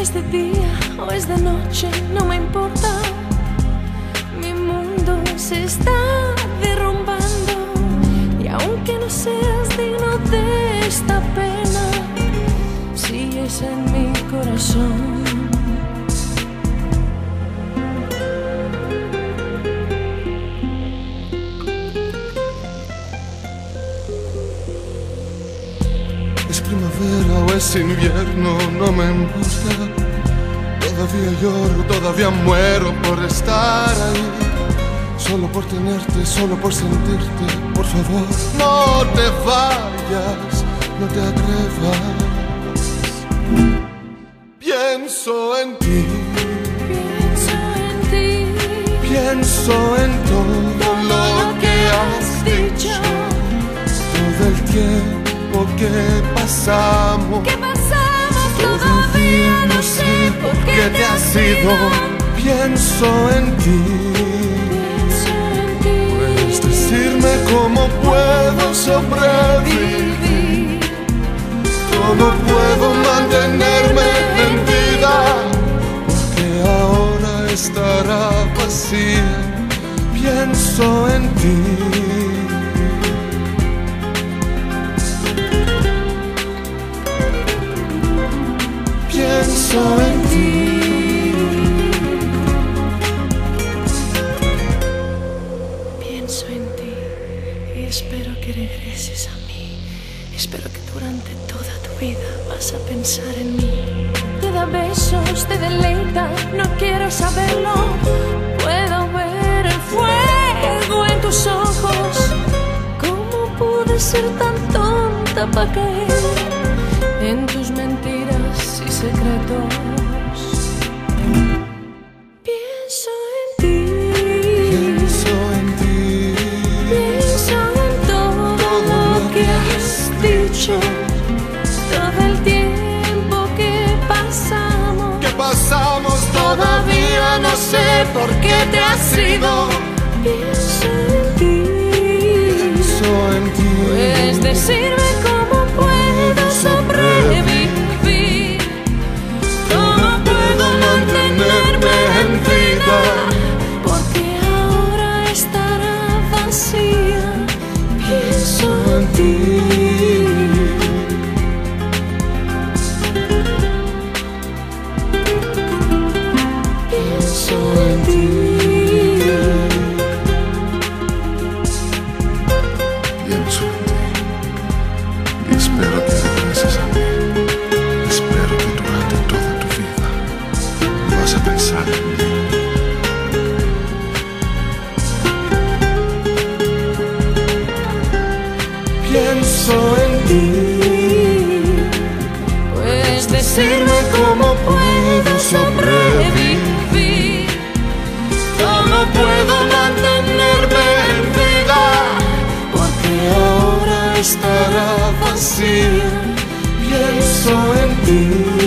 es de día o es de noche, no me importa. Mi mundo se está derrumbando y aunque no seas digno de esta pena, sigues en mi corazón. Es primavera o es invierno, no me importa. Todavía lloro, todavía muero por estar ahí. Solo por tenerte, solo por sentirte, por favor, no te vayas, no te atrevas. Pienso en ti, Pienso en ti, pienso en todo lo que has dicho, todo el tiempo que pasamos. ¿Qué pasamos? Todavía no sé por qué te has ido. Pienso en ti. Puedes decirme cómo puedo sobrevivir. Vivir. Cómo puedo mantenerme en vida. Porque ahora estará vacía. Pienso en ti. Pienso en ti. Pienso en ti y espero que regreses a mí. Espero que durante toda tu vida vas a pensar en mí. Te da besos, te deleita, no quiero saberlo. Puedo ver el fuego en tus ojos. ¿Cómo pude ser tan tonta para caer en tus mentiras secretos? Pienso en ti. Pienso en ti. Pienso en todo lo que has dicho, todo el tiempo que pasamos. que pasamos todavía no sé por qué te has ido. Pienso en ti. Pienso en ti. Puedes decirme pienso en ti. Pues decirme cómo puedo sobrevivir, cómo puedo mantenerme en vida, porque ahora estará vacía. Pienso en ti.